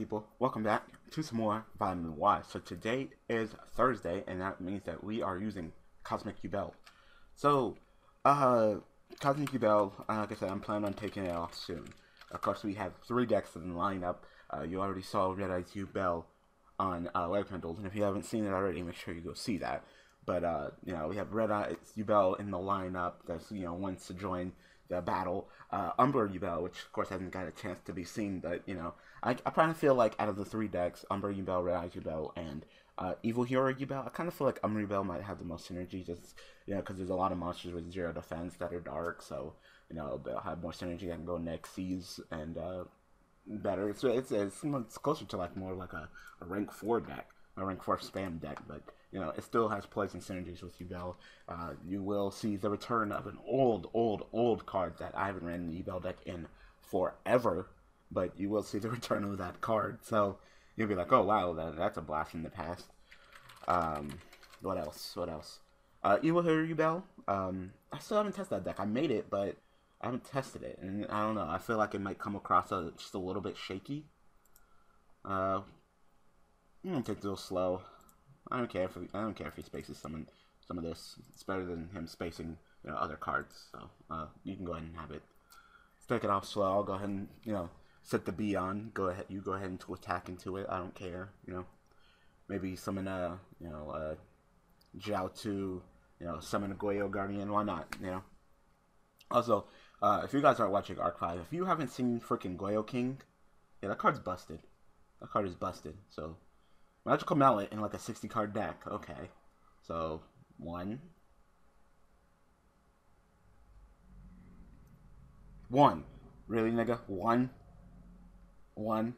people? Welcome back to some more Vitamin Y. So today is Thursday, and that means that we are using Cosmic Yubel. So, uh, Cosmic Yubel, uh, like I said, I'm planning on taking it off soon. Of course, we have three decks in the lineup. Uh, you already saw Red Eyes Yubel on uh, Web and if you haven't seen it already, make sure you go see that. But, uh, you know, we have Red Eyes Yubel in the lineup that's, you know, wants to join the battle. Uh, Yubel, which of course hasn't got a chance to be seen, but you know, I, I kind of feel like out of the three decks, Umbra Yubel, Red Eyes Yubel, and uh, Evil Hero Yubel, I kind of feel like Umbra Yubel might have the most synergy, just you know, because there's a lot of monsters with zero defense that are dark, so you know they'll have more synergy and go next seas and uh, better. So it's it's it's closer to like more like a, a rank four deck, a rank four spam deck, but you know, it still has pleasant synergies with Yubel. Uh, you will see the return of an old, old, old card that I haven't ran the Yubel deck in forever, but you will see the return of that card. So you'll be like, oh wow, that, that's a blast from the past. Um, what else? What else? Uh, Evil Hero Yubel. Um, I still haven't tested that deck. I made it, but I haven't tested it, and I don't know. I feel like it might come across a, just a little bit shaky. Uh, I'm gonna take it a little slow. I don't care if he, I don't care if he spaces some some of this. It's better than him spacing you know, other cards. So uh, you can go ahead and have it. Take it off slow. I'll go ahead and you know set the B on. Go ahead. You go ahead and attack into it. I don't care. You know, maybe summon a you know a Jiaotu. You know, summon a Goyo Guardian. Why not? You know. Also, uh, if you guys aren't watching Archive, if you haven't seen freaking Goyo King, yeah, that card's busted. That card is busted. So Magical Mallet in like a 60 card deck. Okay. So, one. One. Really, nigga? One? One?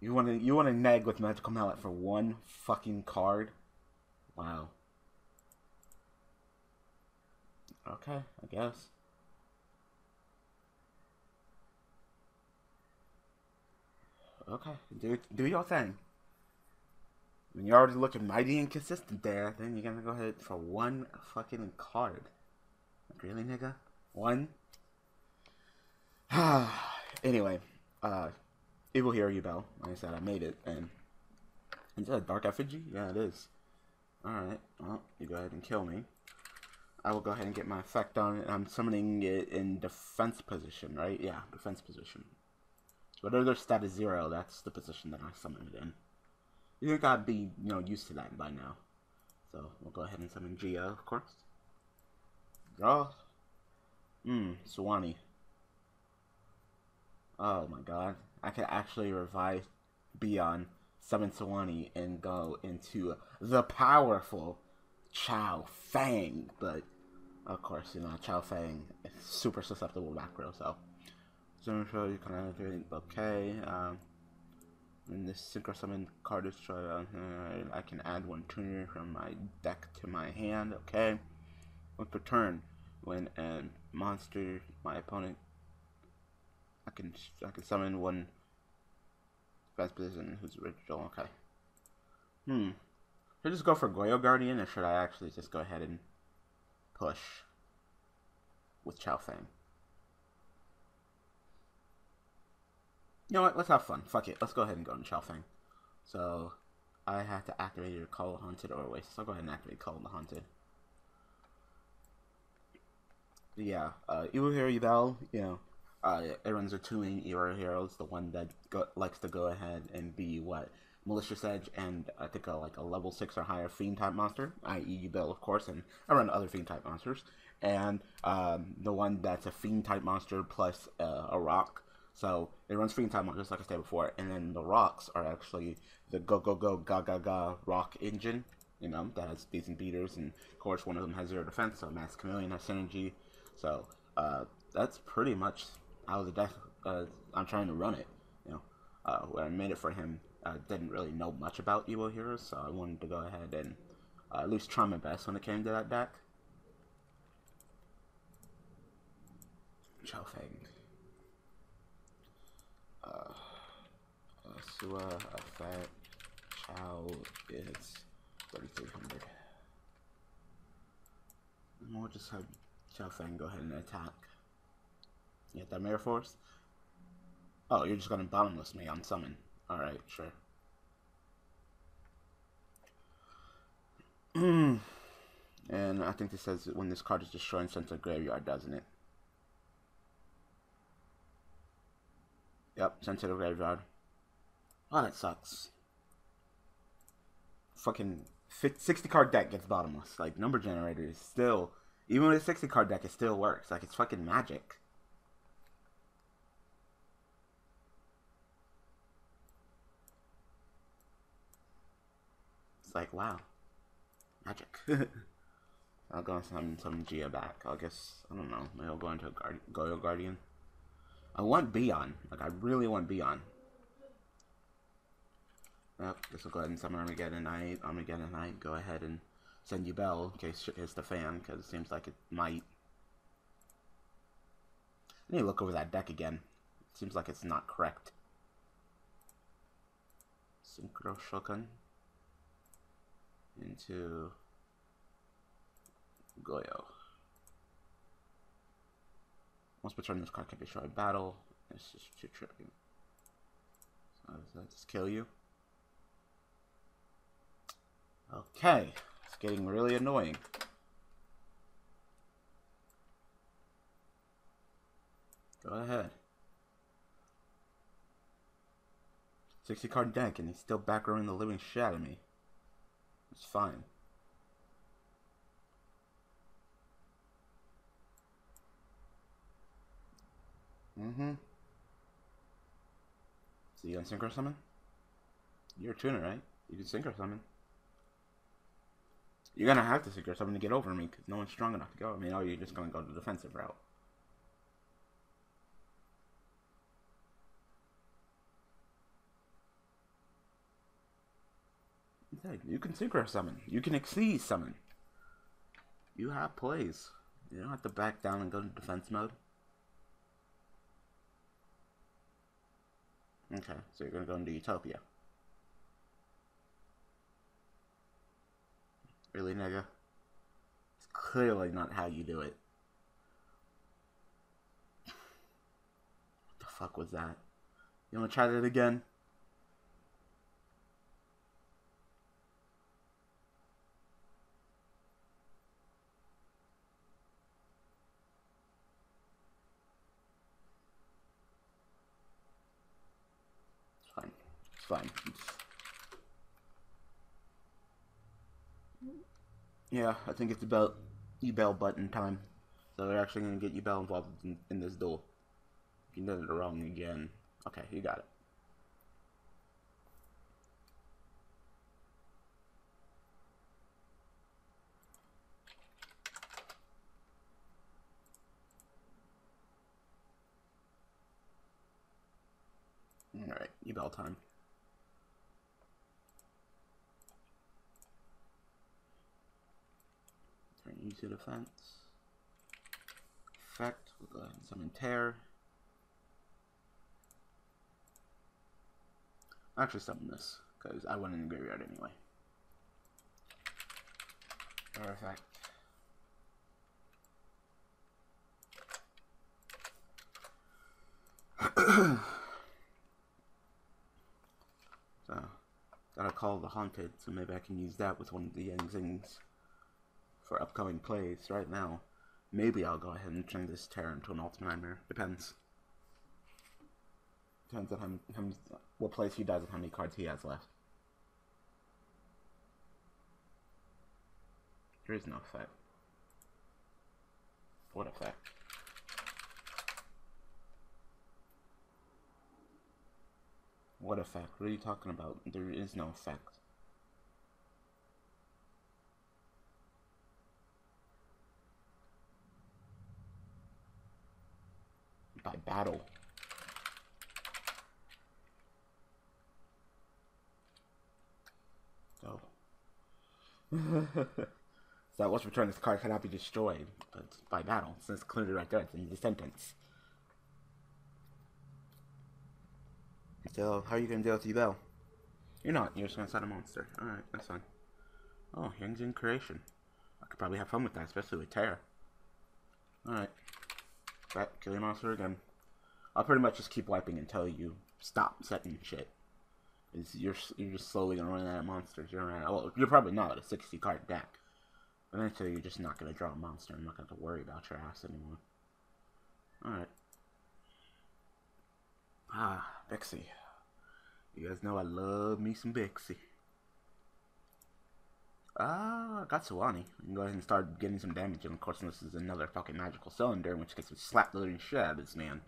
You wanna you wanna neg with Magical Mallet for one fucking card? Wow. Okay, I guess. Okay, do do your thing. When you're already looking mighty inconsistent there, then you're gonna go ahead for one fucking card. Like, really, nigga? One? anyway, uh, Evil Hero Yubel. Like I said, I made it, and is that a Dark Effigy? Yeah, it is. Alright, well, you go ahead and kill me. I will go ahead and get my effect on it. I'm summoning it in defense position, right? Yeah, defense position. Whatever their stat is zero, that's the position that I summon it in you gotta be, you know, used to that by now. So we'll go ahead and summon Gia, of course. Draw. Mmm, Suanni. Oh my god. I can actually revive Beyond, summon Suanni, and go into the powerful Chao Fang. But, of course, you know, Chaofeng is super susceptible to macro, so. So, you can okay. Um, in this Synchro Summon card destroyer, uh, I can add one tuner from my deck to my hand. Okay. Once per turn, when a monster, my opponent, I can I can summon one best position who's original. Okay. Hmm. Should I just go for Goyo Guardian, or should I actually just go ahead and push with Chaofeng? You know what? Let's have fun. Fuck it. Let's go ahead and go in Fang. So, I have to activate your Call Haunted or Oasis. I'll go ahead and activate Call the Haunted. Yeah, uh, Hero Yubel, you know, uh, everyone's are two main Evil Heroes. The one that go, likes to go ahead and be what? Malicious Edge and I think a, like a level 6 or higher Fiend type monster, i.e. Yubel, of course, and I run other Fiend type monsters. And um, the one that's a Fiend type monster plus uh, a rock so it runs Fiend type just like I said before, and then the rocks are actually the go go go ga ga ga rock engine. You know that has decent beaters, and of course one of them has zero defense. So Mass Chameleon has synergy. So uh, that's pretty much how the deck. Uh, I'm trying to run it. You know, uh, when I made it for him, I didn't really know much about Evil Heroes, so I wanted to go ahead and uh, at least try my best when it came to that deck. Chao uh, Sua Fat Chow is 3300. And we'll just have Chaofeng go ahead and attack. You get that Mirror Force? Oh, you're just gonna bottomless me on summon. Alright, sure. and I think this says when this card is destroyed sent to graveyard, doesn't it? Yep, sent to the graveyard. Oh, that sucks. Fucking 50, 60 card deck gets bottomless. Like, number generator is still, even with a 60 card deck, it still works. Like, it's fucking magic. It's like, wow. Magic. I'll go some some Gia back. I guess I don't know. Maybe I'll go into a Guard Goyo Guardian. I want Beyond. Like I really want Beyond. Yep, this will go ahead and summon Armageddon Knight. Armageddon Knight, go ahead and send Yubel in case shit hits the fan, because it seems like it might. I need to look over that deck again. It seems like it's not correct. Synchro Shogun into Goyo. Once per turn, this card can be destroyed battle. It's just too tricky. So does that just kill you? Okay, it's getting really annoying. Go ahead. 60 card deck and he's still back rowing the living shit out of me. It's fine. Mm-hmm. So you gonna synchro summon? You're a tuner, right? You can synchro summon. You're gonna have to synchro summon to get over me because no one's strong enough to go. I mean, or you're just gonna go the defensive route. You can synchro summon. You can exceed summon. You have plays. You don't have to back down and go to defense mode. Okay, so you're gonna go into Utopia. Really, nigga? It's clearly not how you do it. What the fuck was that? You wanna try that again? Fine. Yeah, I think it's about Yubel button time. So they're actually going to get Yubel involved in, in this duel. You did it wrong again. Okay, you got it. Alright, Yubel time. Easy defense. Effect, we'll go ahead and summon Tear. Actually summon this, because I went in the graveyard anyway. Artifact. so, gotta call the Haunted, so maybe I can use that with one of the Yang for upcoming plays right now. Maybe I'll go ahead and turn this Terror into an Ultimate Nightmare. Depends. Depends on how, how, what plays he does and how many cards he has left. There is no effect. What effect? What effect? What are you talking about? There is no effect. By battle. Oh. So. so once returned, this card cannot be destroyed but by battle. Since it's clearly right there, it's in the sentence. So, how are you gonna deal with Yubel? You're not. You're just gonna set a monster. Alright, that's fine. Oh, Yang Zing creation. I could probably have fun with that, especially with Terror. Alright. Right, kill your monster again. I'll pretty much just keep wiping until you stop setting shit. is you're you're just slowly gonna run out of monsters. You're out. Well, you're probably not a 60 card deck. Eventually, you're just not gonna draw a monster. I'm not gonna have to worry about your ass anymore. All right. Ah, Bixi. You guys know I love me some Bixi. Ah, uh, got Suanni. We can go ahead and start getting some damage. And of course, this is another fucking magical cylinder, in which case we slap the living shit out of this man.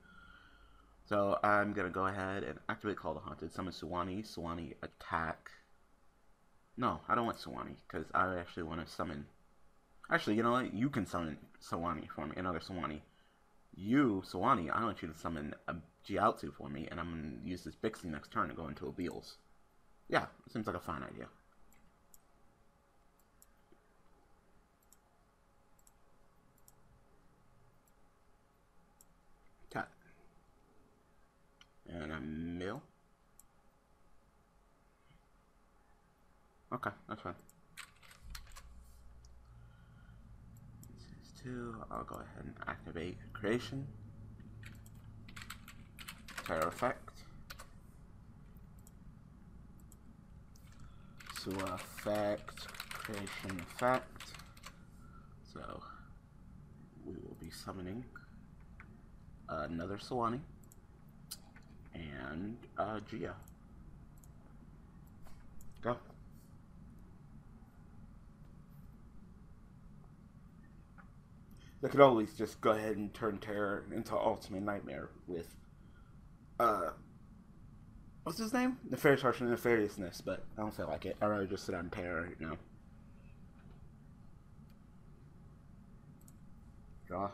So I'm gonna go ahead and activate Call the Haunted, summon Suanni, Suanni attack. No, I don't want Suanni, because I actually want to summon... Actually, you know what? You can summon Suanni for me, another Suanni. You, Suanni, I want you to summon a Jiaozu for me, and I'm to use this Bixi next turn to go into a Beals. Yeah, seems like a fine idea. And a mill. Okay, that's fine. This is two. I'll go ahead and activate creation. Terror effect. So effect, creation effect. So we will be summoning another Suanni and uh, Gia. Go. They could always just go ahead and turn Terror into Ultimate Nightmare with, uh, what's his name? Nefarious Harsh and Nefariousness, but I don't feel like it. I'd rather just sit on Terror right now. Draw.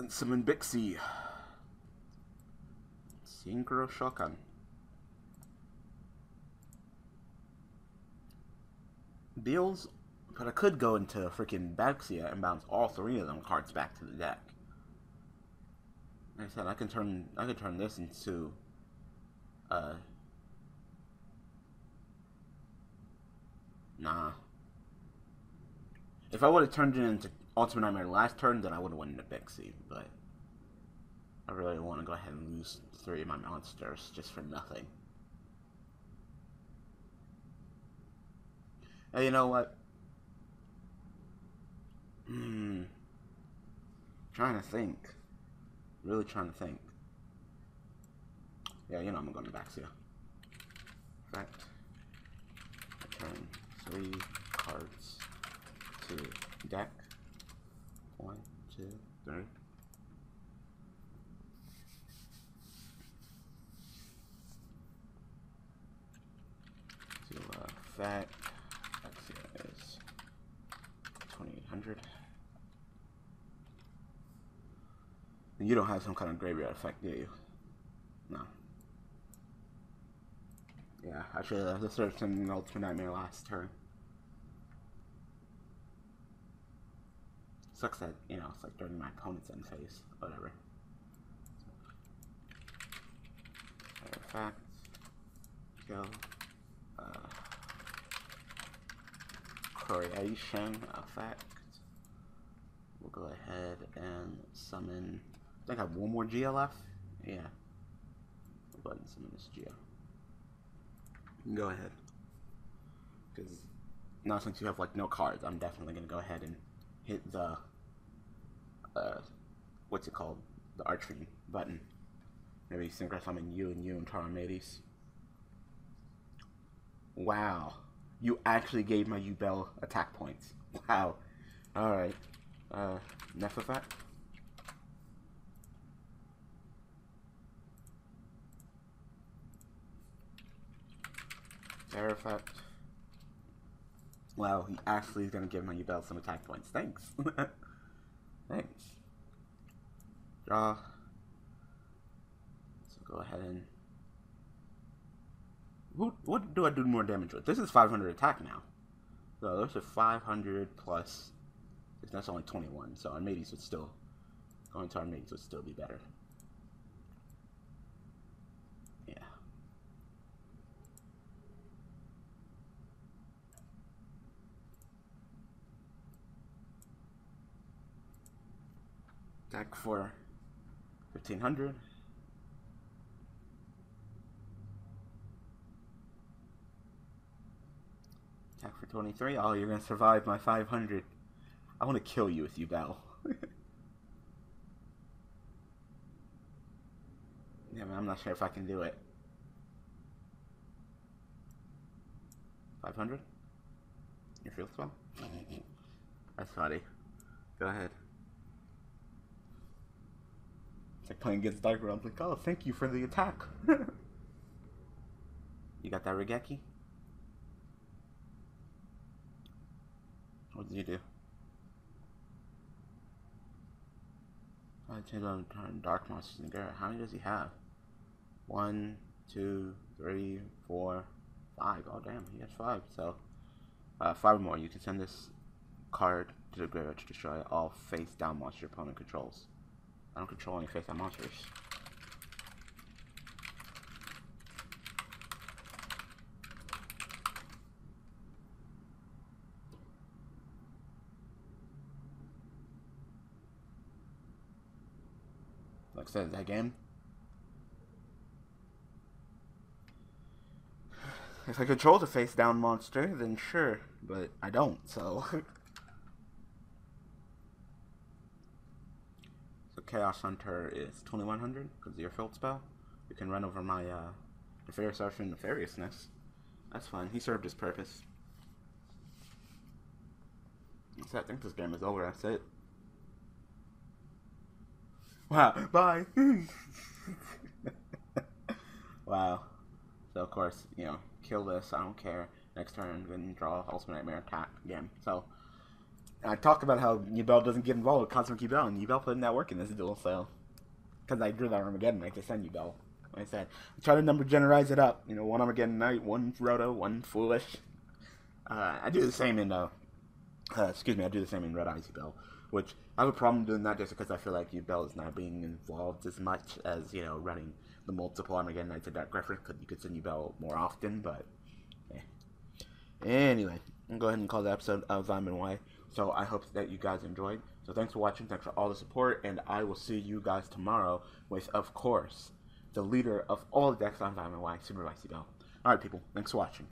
And summon Bixi. Synchro Shotgun. Beals but I could go into freaking Baxia and bounce all three of them cards back to the deck. Like I said, I can turn I can turn this into uh Nah. If I would have turned it into Ultimate Nightmare last turn, then I would have won the Bixi, but I really want to go ahead and lose three of my monsters just for nothing. And you know what? Hmm. Trying to think. Really trying to think. Yeah, you know I'm going to here. Fact. Return three cards to deck. One, two, three. To uh, fact. That's is 2800. You don't have some kind of graveyard effect, do you? No. Yeah, I should have searched Ultimate Nightmare last turn. Sucks that, you know, it's like during my opponent's end phase. Whatever. Artifact. Go. Uh, creation effect. We'll go ahead and summon I think I have one more GLF. Yeah. Go ahead and summon this Geo. Go ahead. Because now since you have like no cards, I'm definitely gonna go ahead and hit the uh what's it called? The archery button. Maybe synchro summon you and you and Taramades. Wow. You actually gave my Yubel attack points. Wow. Alright. Uh effect? Air effect. Wow, he actually is gonna give my Yubel some attack points. Thanks. Thanks. Draw. So go ahead and who, what do I do more damage with? This is 500 attack now. So this is 500 plus. That's only 21. So Armades would still going to Armades would still be better. Yeah. Deck for 1500. Attack for 23. Oh, you're gonna survive my 500. I want to kill you with Yubel. yeah, man, I'm not sure if I can do it. 500? Your field spell? Mm-hmm. That's funny. Go ahead. It's like playing against Dark Realm. Like, oh, thank you for the attack. you got that Raigeki? You do? I change on dark monsters Garrett. How many does he have? One, two, three, four, five. Oh damn, he has five. So uh, five more. You can send this card to the graveyard to destroy all face down monster your opponent controls. I don't control any face down monsters. Like I said, again. If I control the face down monster, then sure, but I don't, so. so Chaos Hunter is 2100 because your field spell. You can run over my uh, Nefarious Archer Nefariousness. That's fine, he served his purpose. So I think this game is over, that's it. Wow, bye. wow. So of course, you know, kill this, I don't care. Next turn, then draw Ultimate Nightmare attack again. So I talked about how Yubel doesn't get involved with Cosmic Yubel, and Yubel put in that work in this duel, so because I drew that Armageddon Knight to send Yubel. Like I said, I try to number generalize it up. You know, one Armageddon Knight, one Roto, one Foolish. Uh, I do the same in uh, uh, excuse me, I do the same in Red Eyes Yubel which I have a problem doing that just because I feel like Yubel is not being involved as much as, you know, running the multiple Armageddon Knights of Dark Grepher, because you could send Yubel more often, but, eh. Anyway, I'll go ahead and call the episode of Vitamin Y. So I hope that you guys enjoyed. So thanks for watching, thanks for all the support, and I will see you guys tomorrow with, of course, the leader of all the decks on Vitamin Y, Supervise Yubel. Alright, people, thanks for watching.